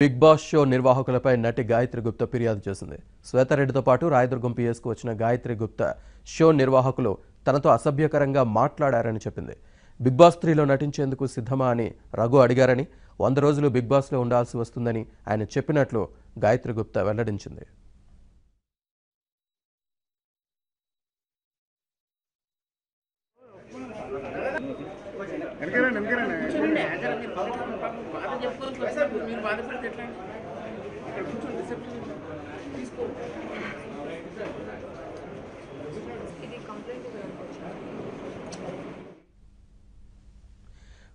Big boss show నిర్వాహకులపై నటి గాయత్రి గుప్తా ఫిర్యాదు చేసింది. శ్వేతారెడ్డితో పాటు రాయదుర్గం పిఎస్కు వచ్చిన గాయత్రి గుప్తా షో నిర్వాహకులు తనతో అసభ్యకరంగా మాట్లాడారని చెప్పింది. బిగ్ బాస్ త్రీలో నటించేందుకు సిద్ధమా అని రఘు అడిగారని వంద రోజులు బిగ్ బాస్లో ఉండాల్సి వస్తుందని ఆయన చెప్పినట్లు గాయత్రి గుప్తా వెల్లడించింది.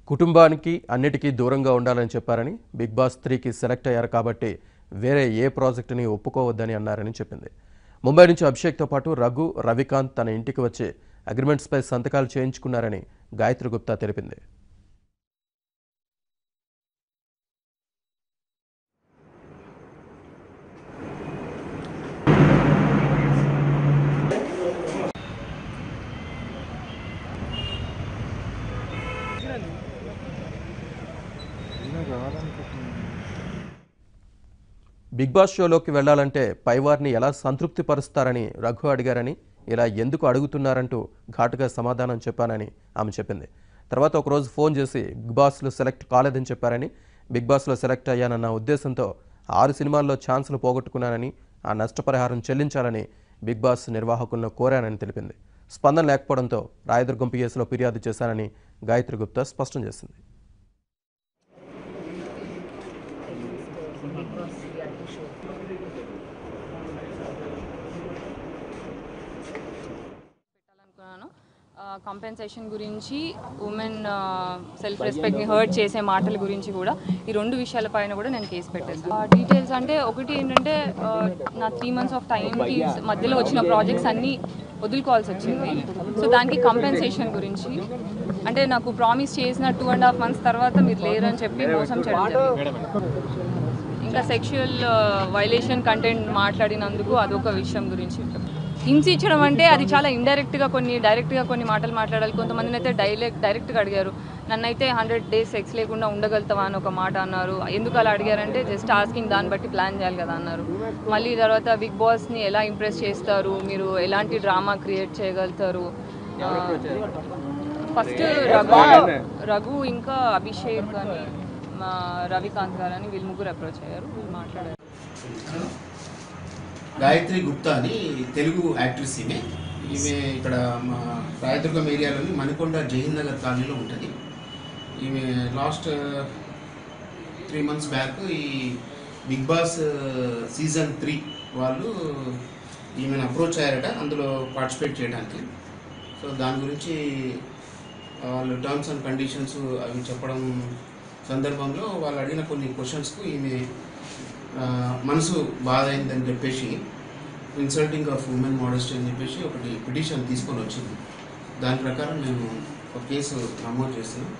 కుటుంబానికి అన్నిటికీ దూరంగా ఉండాలని చెప్పారని బిగ్ బాస్ త్రీకి సెలెక్ట్ అయ్యారు కాబట్టి వేరే ఏ ప్రాజెక్టుని ఒప్పుకోవద్దని అన్నారని చెప్పింది. ముంబై నుంచి అభిషేక్తో పాటు రఘు రవికాంత్ తన ఇంటికి వచ్చి అగ్రిమెంట్స్పై సంతకాలు చేయించుకున్నారని గాయత్రి గుప్తా తెలిపింది. బిగ్ బాస్ షోలోకి వెళ్ళాలంటే పైవారిని ఎలా సంతృప్తిపరుస్తారని రఘు అడిగారని ఇలా ఎందుకు అడుగుతున్నారంటూ ఘాటుగా సమాధానం చెప్పానని ఆమె చెప్పింది. తర్వాత ఒకరోజు ఫోన్ చేసి బిగ్ బాస్లో సెలెక్ట్ కాలేదని చెప్పారని బిగ్ బాస్లో సెలెక్ట్ అయ్యానన్న ఉద్దేశంతో ఆరు సినిమాల్లో ఛాన్సులు పోగొట్టుకున్నానని ఆ నష్టపరిహారం చెల్లించాలని బిగ్ బాస్ నిర్వాహకులను కోరానని తెలిపింది. స్పందన లేకపోవడంతో రాయదుర్గం పిఎస్లో ఫిర్యాదు చేశానని గాయత్రి గుప్తా స్పష్టం చేసింది. కంపెన్సేషన్ గురించి ఉమెన్ సెల్ఫ్ రెస్పెక్ట్ని హర్ట్ చేసే మాటల గురించి కూడా ఈ రెండు విషయాలపైన కూడా నేను కేసు పెట్టేసాను డీటెయిల్స్ అంటే ఒకటి ఏంటంటే uh, నా త్రీ మంత్స్ ఆఫ్ టైంకి మధ్యలో వచ్చిన ప్రాజెక్ట్స్ అన్నీ వదులుకోవాల్సి వచ్చింది. సో దానికి కంపెన్సేషన్ గురించి అంటే నాకు ప్రామిస్ చేసిన టూ అండ్ హాఫ్ మంత్స్ తర్వాత మీరు లేరని చెప్పి మోసం చేయడం ఇంకా సెక్షువల్ వైలేషన్ కంటెంట్ మాట్లాడినందుకు అదొక విషయం గురించి హింసించడం అంటే అది చాలా ఇండైరెక్ట్గా కొన్ని డైరెక్ట్గా కొన్ని మాటలు మాట్లాడాలి. కొంతమందిని అయితే డైరెక్ట్ డైరెక్ట్గా అడిగారు. నన్నైతే హండ్రెడ్ డేస్ సెక్స్ లేకుండా ఉండగలుగుతావా? అని ఒక మాట అన్నారు. ఎందుకు అలా అడిగారంటే జస్ట్ ఆస్కింగ్ దాన్ని బట్టి ప్లాన్ చేయాలి కదా అన్నారు. మళ్ళీ తర్వాత బిగ్ బాస్ని ఎలా ఇంప్రెస్ చేస్తారు? మీరు ఎలాంటి డ్రామా క్రియేట్ చేయగలుగుతారు? ఫస్ట్ రఘు రఘు ఇంకా అభిషేక్ అని మా రవికాంత్ గారు అని వీళ్ళు ముగ్గురు అప్రోచ్ అయ్యారు. వీళ్ళు మాట్లాడారు. గాయత్రి గుప్తా అని తెలుగు యాక్ట్రెస్ ఈమె. ఈమె ఇక్కడ మా రాయదుర్గం ఏరియాలోని మణికొండ జైన్ నగర్ కాలనీలో ఉంటుంది. ఈమె లాస్ట్ త్రీ మంత్స్ బ్యాక్ ఈ బిగ్ బాస్ సీజన్ త్రీ వాళ్ళు ఈమెను అప్రోచ్ అయ్యారట అందులో పార్టిసిపేట్ చేయడానికి. సో దాని గురించి వాళ్ళు టర్మ్స్ అండ్ కండిషన్స్ అవి చెప్పడం సందర్భంలో వాళ్ళు అడిగిన కొన్ని క్వశ్చన్స్కు ఈమె మనసు బాధ అయిందని చెప్పేసి ఇన్సల్టింగ్ ఆఫ్ ఉమెన్ మోడెస్టీ అని చెప్పేసి ఒకటి పిటిషన్ తీసుకొని వచ్చింది. దాని ప్రకారం మేము ఒక కేసు నమోదు చేస్తున్నాం.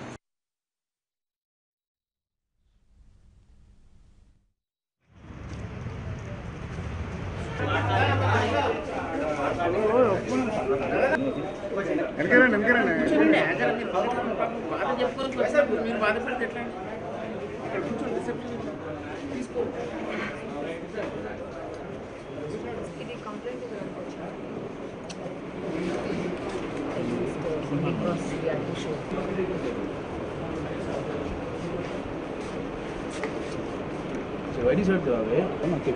వెనకరండి వెనకరండి. కూర్చోండి అక్కడ మీరు పాపం పాపం Se va a ir soltado, ¿eh? No, qué